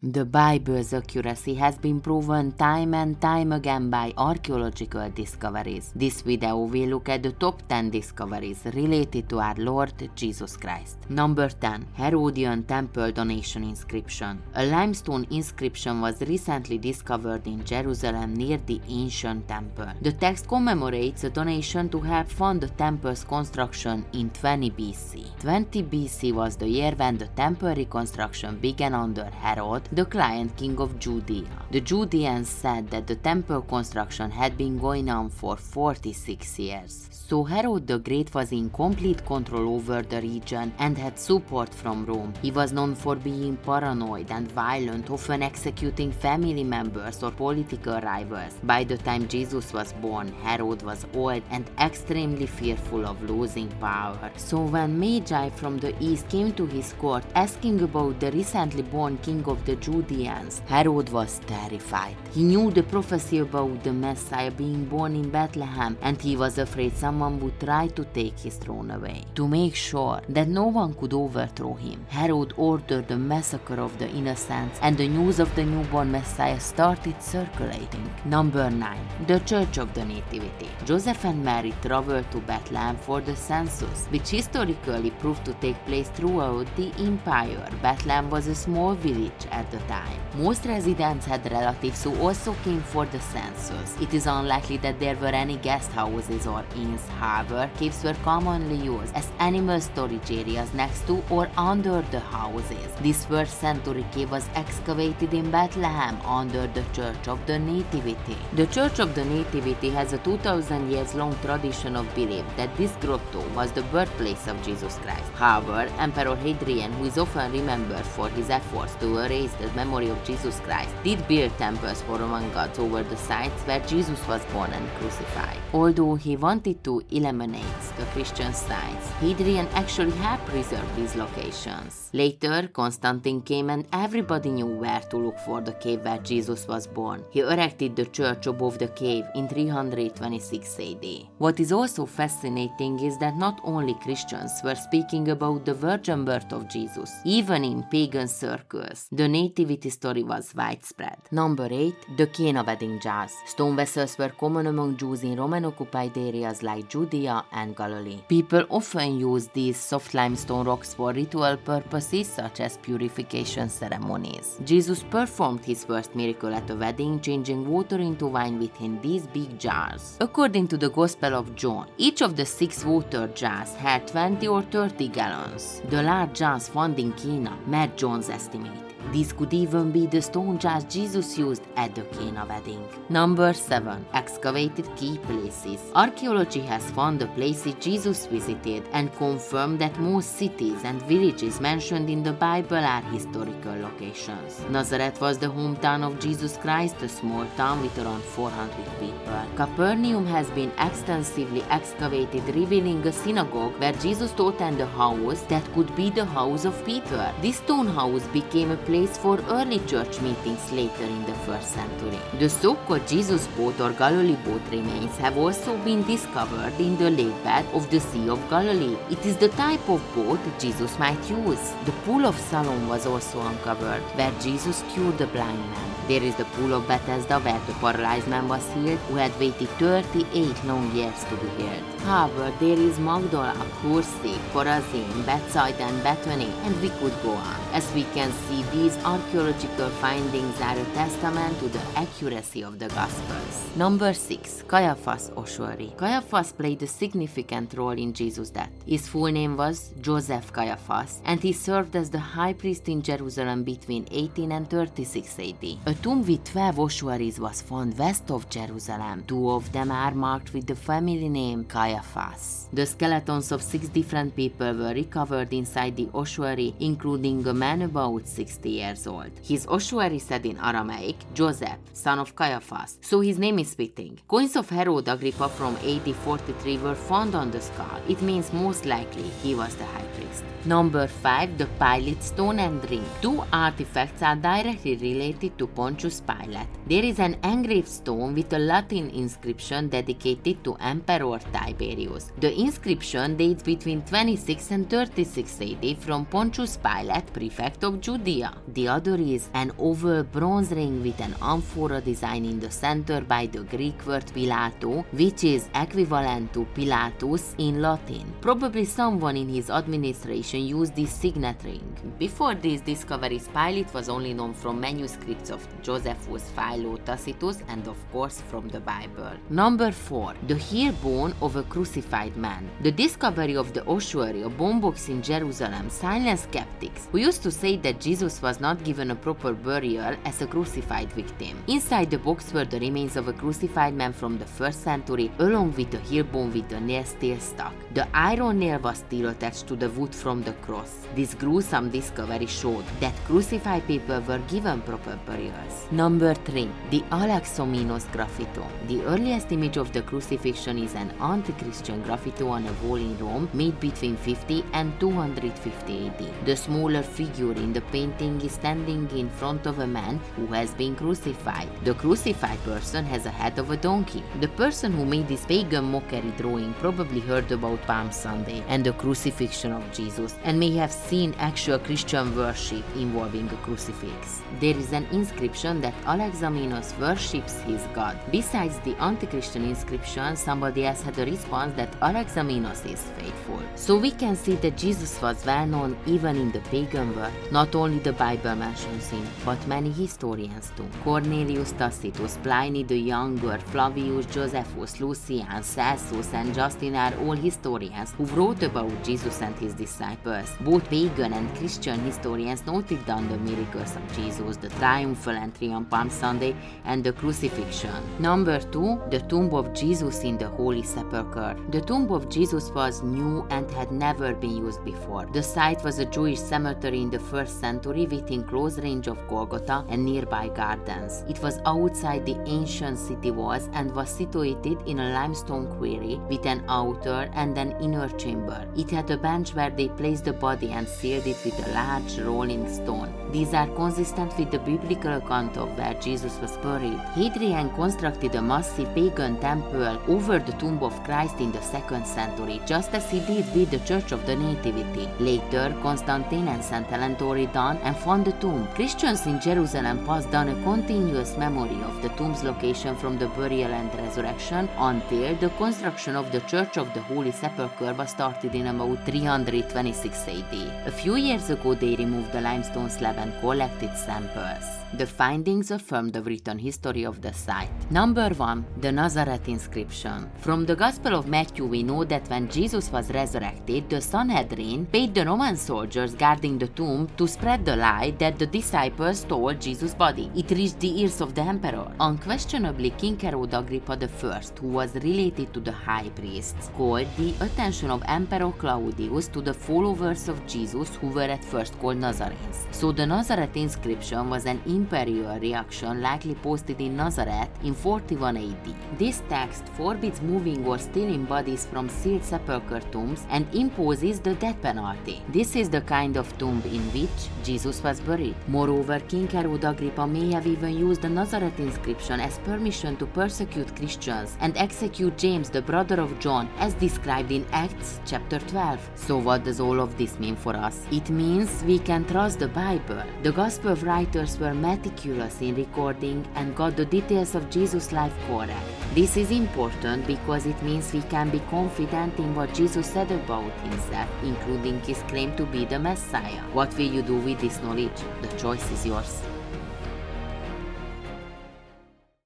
The Bible's accuracy has been proven time and time again by archaeological discoveries. This video will look at the top 10 discoveries related to our Lord Jesus Christ. Number 10. Herodian Temple Donation Inscription. A limestone inscription was recently discovered in Jerusalem near the ancient temple. The text commemorates a donation to help fund the temple's construction in 20 BC. 20 BC was the year when the temple reconstruction began under Herod, the client king of Judea. The Judeans said that the temple construction had been going on for 46 years. So Herod the Great was in complete control over the region and had support from Rome. He was known for being paranoid and violent, often executing family members or political rivals. By the time Jesus was born, Herod was old and extremely fearful of losing power. So when Magi from the east came to his court asking about the recently born king of the Judeans, Herod was terrified. He knew the prophecy about the Messiah being born in Bethlehem and he was afraid someone would try to take his throne away. To make sure that no one could overthrow him, Herod ordered the massacre of the innocents, and the news of the newborn Messiah started circulating. Number 9. The Church of the Nativity. Joseph and Mary traveled to Bethlehem for the census, which historically proved to take place throughout the empire. Bethlehem was a small village at the time. Most residents had relatives who also came for the census. It is unlikely that there were any guest houses or inns however, caves were commonly used as animal storage areas next to or under the houses. This first century cave was excavated in Bethlehem under the Church of the Nativity. The Church of the Nativity has a 2000 years long tradition of belief that this grotto was the birthplace of Jesus Christ. However, Emperor Hadrian, who is often remembered for his efforts to erase the memory of Jesus Christ, did build temples for Roman gods over the sites where Jesus was born and crucified. Although he wanted to eliminate the Christian sites. Hadrian actually helped preserve these locations. Later, Constantine came and everybody knew where to look for the cave where Jesus was born. He erected the church above the cave in 326 AD. What is also fascinating is that not only Christians were speaking about the virgin birth of Jesus, even in pagan circles, the nativity story was widespread. Number 8. The Cana wedding jars. Stone vessels were common among Jews in Roman occupied areas like Judea and Galilee. People often used these soft limestone rocks for ritual purposes such as purification ceremonies. Jesus performed his first miracle at a wedding, changing water into wine within these big jars. According to the Gospel of John, each of the six water jars had 20 or 30 gallons. The large jars found in Cana met John's estimate. These could even be the stone jars Jesus used at the Cana wedding. Number 7. Excavated key places. Archaeology has found the places Jesus visited and confirmed that most cities and villages mentioned in the Bible are historical locations. Nazareth was the hometown of Jesus Christ, a small town with around 400 people. Capernaum has been extensively excavated, revealing a synagogue where Jesus taught and a house that could be the house of Peter. This stone house became a place for early church meetings later in the first century. The so-called Jesus boat or Galilee boat remains have also been discovered in the lake bed of the Sea of Galilee. It is the type of boat Jesus might use. The pool of Siloam was also uncovered, where Jesus cured the blind man. There is the pool of Bethesda where the paralyzed man was healed who had waited 38 long years to be healed. However, there is Magdala, Kursi, Chorazin, Bethsaida and Bethany and we could go on. As we can see, these archaeological findings are a testament to the accuracy of the Gospels. Number 6. Caiaphas Ossuary Caiaphas played a significant role in Jesus' death. His full name was Joseph Caiaphas and he served as the high priest in Jerusalem between 18 and 36 AD. A tomb with 12 ossuaries was found west of Jerusalem. Two of them are marked with the family name Caiaphas. The skeletons of six different people were recovered inside the ossuary, including a man about 60 years old. His ossuary said in Aramaic, Joseph, son of Caiaphas, so his name is fitting. Coins of Herod Agrippa from AD 43 were found on the skull. It means most likely he was the high priest. Number 5. The Pilate Stone and Ring. Two artifacts are directly related to Pontius Pilate. There is an engraved stone with a Latin inscription dedicated to Emperor Tiberius. The inscription dates between 26 and 36 AD from Pontius Pilate, prefect of Judea. The other is an oval bronze ring with an amphora design in the center by the Greek word Pilato, which is equivalent to Pilatus in Latin. Probably someone in his administration used this signet ring. Before these discoveries, Pilate was only known from manuscripts of Josephus, Philo, Tacitus, and of course from the Bible. Number 4. The heel bone of a crucified man. The discovery of the ossuary, a bone box in Jerusalem, silenced skeptics who used to say that Jesus was not given a proper burial as a crucified victim. Inside the box were the remains of a crucified man from the first century, along with a heel bone with the nail still stuck. The iron nail was still attached to the wood from the cross. This gruesome discovery showed that crucified people were given proper burials. Number 3. The Alexamenos graffito. The earliest image of the crucifixion is an anti-Christian graffito on a wall in Rome made between 50 and 250 AD. The smaller figure in the painting is standing in front of a man who has been crucified. The crucified person has a head of a donkey. The person who made this pagan mockery drawing probably heard about Palm Sunday and the crucifixion of Jesus and may have seen actual Christian worship involving a crucifix. There is an inscription that Alexamenos worships his god. Besides the anti-Christian inscription, somebody else had a response that Alexamenos is faithful. So we can see that Jesus was well known even in the pagan world. Not only the Bible mentions him, but many historians do. Cornelius Tacitus, Pliny the Younger, Flavius Josephus, Lucian, Celsus, and Justin are all historians who wrote about Jesus and his disciples. Both pagan and Christian historians noted down the miracles of Jesus, the triumphal entry on Palm Sunday, and the crucifixion. Number 2. The tomb of Jesus in the Holy Sepulchre. The tomb of Jesus was new and had never been used before. The site was a Jewish cemetery in the first century within close range of Golgotha and nearby gardens. It was outside the ancient city walls and was situated in a limestone quarry with an outer and an inner chamber. It had a bench where they placed the body and sealed it with a large rolling stone. These are consistent with the biblical account of where Jesus was buried. Hadrian constructed a massive pagan temple over the tomb of Christ in the second century, just as he did with the Church of the Nativity. Later, Constantine and St. Helen tore it down and found the tomb. Christians in Jerusalem passed down a continuous memory of the tomb's location from the burial and resurrection until the construction of the Church of the Holy Sepulchre was started in about 326 AD. A few years ago, they removed the limestone slab and collected samples. The findings affirm the written history of the site. Number 1. The Nazareth inscription. From the Gospel of Matthew, we know that when Jesus was resurrected, the Sanhedrin paid the Roman soldiers guarding the tomb to spread the lie that the disciples stole Jesus' body. It reached the ears of the emperor. Unquestionably, King Herod Agrippa I, who was related to the high priests, called the attention of Emperor Claudius to the followers of Jesus who were at first called Nazarenes. So the Nazareth inscription was an imperial reaction likely posted in Nazareth in 41 AD. This text forbids moving or stealing bodies from sealed sepulchre tombs and imposes the death penalty. This is the kind of tomb in which Jesus was buried. Moreover, King Herod Agrippa may have even used the Nazareth inscription as permission to persecute Christians and execute James, the brother of John, as described in Acts chapter 12. So what does all of this mean for us? It means we can trust the Bible. The Gospel writers were meticulous in recording and got the details of Jesus' life correct. This is important because it means we can be confident in what Jesus said about himself, including his claim to be the Messiah. What will you do with this The choice is yours.